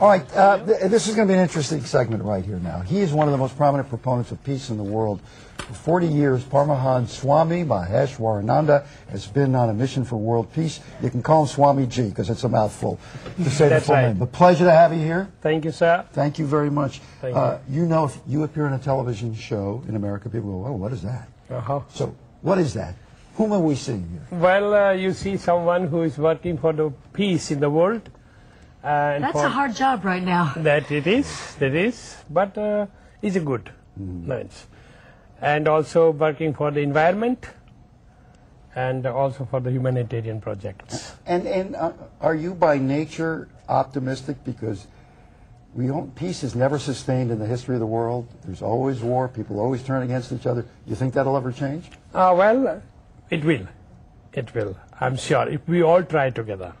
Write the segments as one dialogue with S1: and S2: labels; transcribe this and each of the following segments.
S1: All right, uh, th- this is going to be an interesting segment right here now. He is one of the most prominent proponents of peace in the world. For 40 years, Paramhans Swami Maheshwarananda has been on a mission for world peace. You can call him Swamiji because it's a mouthful to say the
S2: That's
S1: full
S2: right.
S1: name. But pleasure to have you here.
S2: Thank you, sir.
S1: Thank you very much.
S2: Thank
S1: uh, you know, if you appear in a television show in America, people go, oh, what is that?
S2: Uh-huh.
S1: So, what is that? Whom are we seeing here?
S2: Well, uh, you see someone who is working for the peace in the world. And
S3: That's
S2: for
S3: a hard job right now.
S2: That it is, that is, but uh, it's a good. Nice. And also working for the environment and also for the humanitarian projects.
S1: And, and uh, are you by nature optimistic? Because we don't, peace is never sustained in the history of the world. There's always war. People always turn against each other. You think that'll ever change?
S2: Uh, well, it will. It will. I'm sure. If we all try together,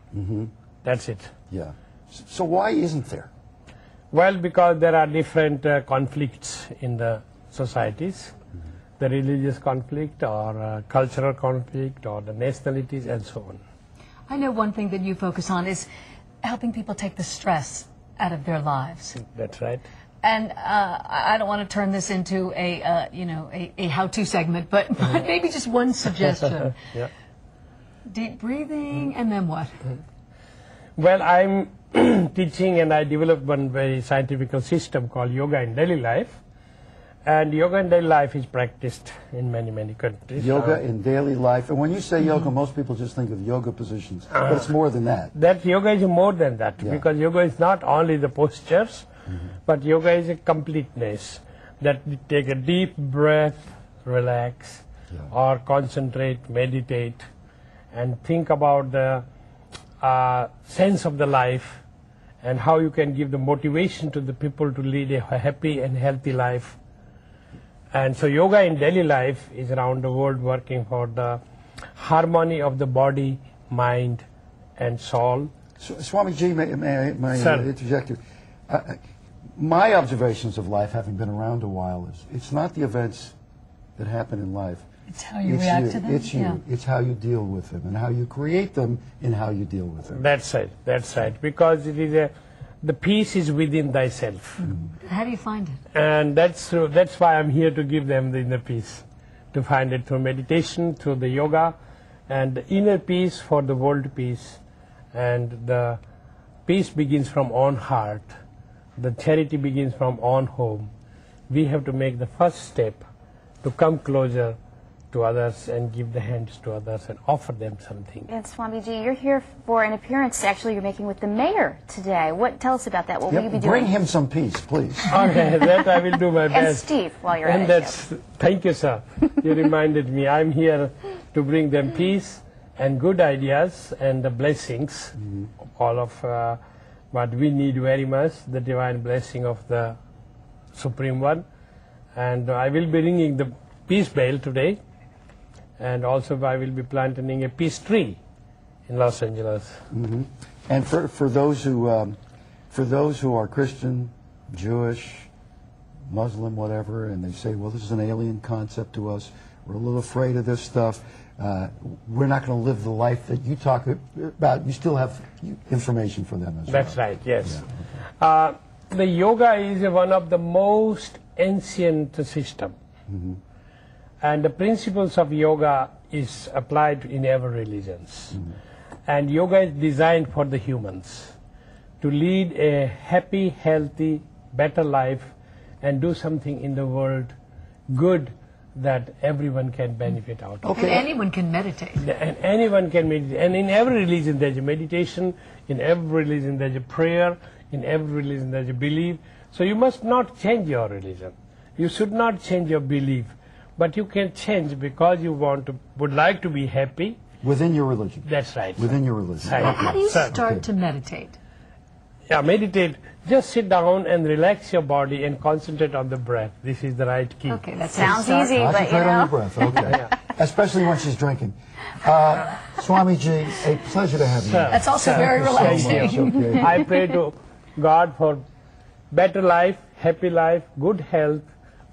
S2: that's it.
S1: Yeah. S- So why isn't there?
S2: Well, because there are different uh, conflicts in the societies, the religious conflict or uh, cultural conflict or the nationalities and so on.
S3: I know one thing that you focus on is helping people take the stress out of their lives.
S2: That's right.
S3: And uh, I I don't want to turn this into a, uh, you know, a, a how-to segment, but, but maybe just one suggestion.
S2: Yeah.
S3: Deep breathing, and then what?
S2: Well, I'm teaching and I developed one very scientific system called yoga in daily life. And yoga in daily life is practiced in many, many countries.
S1: Yoga
S2: Uh,
S1: in daily life. And when you say yoga, most people just think of yoga positions. But it's more than that.
S2: that yoga is more than that
S1: Yeah.
S2: because yoga is not only the postures, but yoga is a completeness that you take a deep breath, relax,
S1: Yeah.
S2: or concentrate, meditate, and think about the uh, sense of the life and how you can give the motivation to the people to lead a happy and healthy life. And so yoga in daily life is around the world working for the harmony of the body, mind, and soul.
S1: S- Swamiji, may, may, I- may I interject you? Uh, uh, my observations of life, having been around a while, is it's not the events that happen in life.
S3: It's how you
S1: it's
S3: react
S1: you.
S3: to them.
S1: It's you.
S3: Yeah.
S1: It's how you deal with them and how you create them and how you deal with them.
S2: That's right. That's right. Because it is a, the peace is within thyself, mm-hmm.
S3: How do you find it?
S2: and that's true. That's why I'm here to give them the inner peace, to find it through meditation, through the yoga, and the inner peace for the world peace, and the peace begins from own heart. The charity begins from own home. We have to make the first step to come closer to others and give the hands to others and offer them something.
S4: And Swamiji, you're here for an appearance actually you're making with the mayor today. What tell us about that? What will you
S1: Yep,
S4: be
S1: bring him some peace, please.
S2: Okay, that I will do my best.
S4: And
S2: best.
S4: Steve, while you're
S2: and
S4: at it.
S2: that's thank you, sir. you reminded me. I'm here to bring them peace and good ideas and the blessings, all of uh, what we need very much, the divine blessing of the Supreme One. And I will be ringing the peace bell today, and also I will be planting a peace tree in Los Angeles.
S1: And for, for those who um, for those who are Christian, Jewish, Muslim, whatever, and they say, well, this is an alien concept to us. We're a little afraid of this stuff. Uh, we're not going to live the life that you talk about. You still have information for them as well.
S2: That's
S1: well.
S2: right, yes. Uh, the yoga is one of the most ancient system. And the principles of yoga is applied in every religions. Mm-hmm. And yoga is designed for the humans to lead a happy, healthy, better life and do something in the world good that everyone can benefit out of.
S3: And anyone can meditate.
S2: And anyone can meditate. And in every religion there's a meditation, in every religion there's a prayer, in every religion there's a belief. So you must not change your religion. You should not change your belief. But you can change because you want to, would like to be happy.
S1: Within your religion.
S2: That's right. sir.
S1: Within your religion.
S2: Right.
S3: How do you
S2: Sir.
S3: start to meditate?
S2: Yeah, meditate. Just sit down and relax your body and concentrate on the breath. This is the right key.
S3: Okay, that
S4: Sounds easy, but you
S1: Concentrate on your
S4: know.
S1: breath. Okay. Especially when she's drinking. Uh, Swamiji, a pleasure to have you.
S2: Sir.
S3: That's also very
S1: Thank you so
S3: relaxing.
S1: Okay.
S2: I pray to God for better life, happy life, good health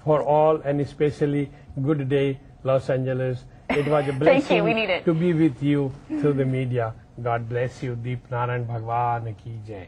S2: for all, and especially good day, Los Angeles. It was a blessing
S4: we need it.
S2: to be with you through the media. God bless you. Deep Narayan Bhagwan ki jai.